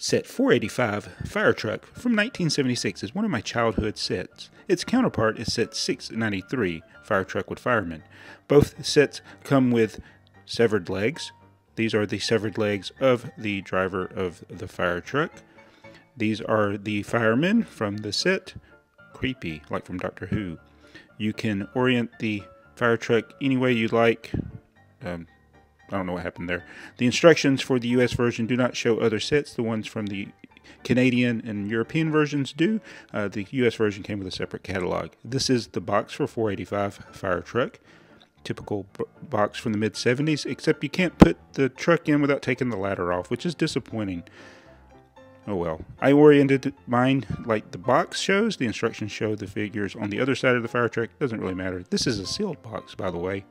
Set 485 Fire Truck from 1976 is one of my childhood sets. Its counterpart is set 693 Fire Truck with Firemen. Both sets come with severed legs. These are the severed legs of the driver of the fire truck. These are the firemen from the set. Creepy, like from Doctor Who. You can orient the fire truck any way you like. Um, I don't know what happened there. The instructions for the US version do not show other sets. The ones from the Canadian and European versions do. Uh, the US version came with a separate catalog. This is the box for 485 fire truck. Typical box from the mid 70s, except you can't put the truck in without taking the ladder off, which is disappointing. Oh well. I oriented mine like the box shows. The instructions show the figures on the other side of the fire truck. Doesn't really matter. This is a sealed box, by the way.